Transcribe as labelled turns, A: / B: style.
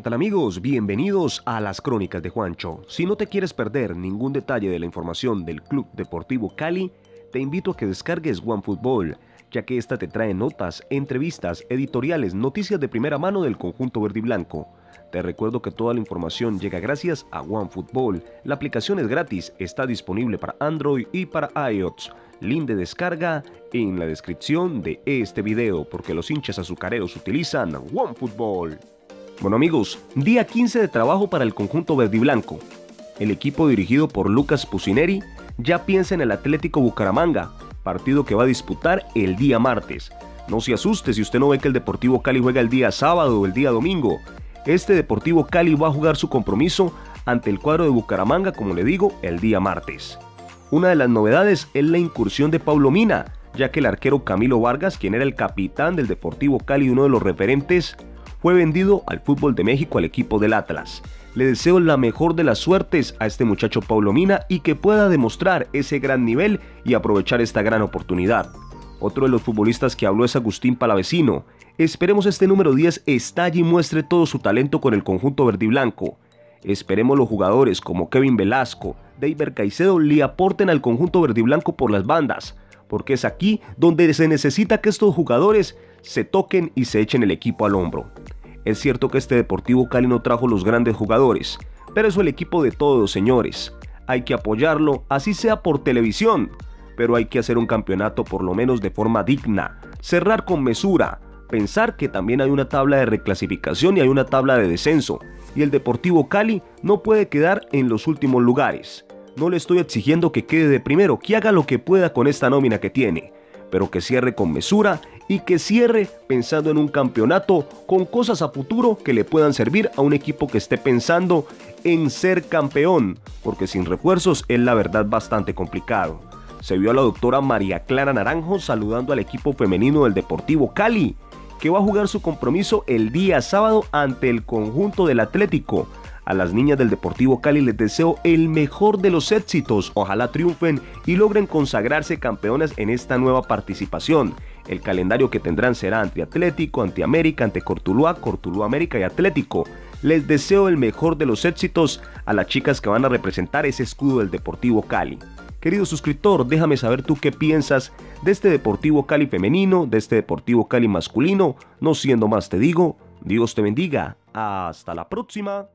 A: tal amigos? Bienvenidos a las Crónicas de Juancho. Si no te quieres perder ningún detalle de la información del Club Deportivo Cali, te invito a que descargues OneFootball, ya que esta te trae notas, entrevistas, editoriales, noticias de primera mano del conjunto verde y blanco. Te recuerdo que toda la información llega gracias a OneFootball. La aplicación es gratis, está disponible para Android y para iOS. Link de descarga en la descripción de este video porque los hinchas azucareros utilizan OneFootball. Bueno amigos, día 15 de trabajo para el conjunto verde y blanco. El equipo dirigido por Lucas Pusineri ya piensa en el Atlético Bucaramanga, partido que va a disputar el día martes. No se asuste si usted no ve que el Deportivo Cali juega el día sábado o el día domingo. Este Deportivo Cali va a jugar su compromiso ante el cuadro de Bucaramanga, como le digo, el día martes. Una de las novedades es la incursión de Pablo Mina, ya que el arquero Camilo Vargas, quien era el capitán del Deportivo Cali y uno de los referentes, fue vendido al fútbol de México al equipo del Atlas. Le deseo la mejor de las suertes a este muchacho Paulo Mina y que pueda demostrar ese gran nivel y aprovechar esta gran oportunidad. Otro de los futbolistas que habló es Agustín Palavecino. Esperemos este número 10 estalle y muestre todo su talento con el conjunto verde y blanco. Esperemos los jugadores como Kevin Velasco, David Caicedo le aporten al conjunto verde y blanco por las bandas, porque es aquí donde se necesita que estos jugadores se toquen y se echen el equipo al hombro. Es cierto que este Deportivo Cali no trajo los grandes jugadores, pero es el equipo de todos, señores. Hay que apoyarlo, así sea por televisión, pero hay que hacer un campeonato por lo menos de forma digna, cerrar con mesura, pensar que también hay una tabla de reclasificación y hay una tabla de descenso, y el Deportivo Cali no puede quedar en los últimos lugares. No le estoy exigiendo que quede de primero, que haga lo que pueda con esta nómina que tiene, pero que cierre con mesura y que cierre pensando en un campeonato con cosas a futuro que le puedan servir a un equipo que esté pensando en ser campeón, porque sin refuerzos es la verdad bastante complicado. Se vio a la doctora María Clara Naranjo saludando al equipo femenino del Deportivo Cali, que va a jugar su compromiso el día sábado ante el conjunto del Atlético. A las niñas del Deportivo Cali les deseo el mejor de los éxitos, ojalá triunfen y logren consagrarse campeonas en esta nueva participación. El calendario que tendrán será ante Atlético, ante América, ante América y Atlético. Les deseo el mejor de los éxitos a las chicas que van a representar ese escudo del Deportivo Cali. Querido suscriptor, déjame saber tú qué piensas de este Deportivo Cali femenino, de este Deportivo Cali masculino. No siendo más te digo, Dios te bendiga. Hasta la próxima.